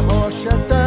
rocha é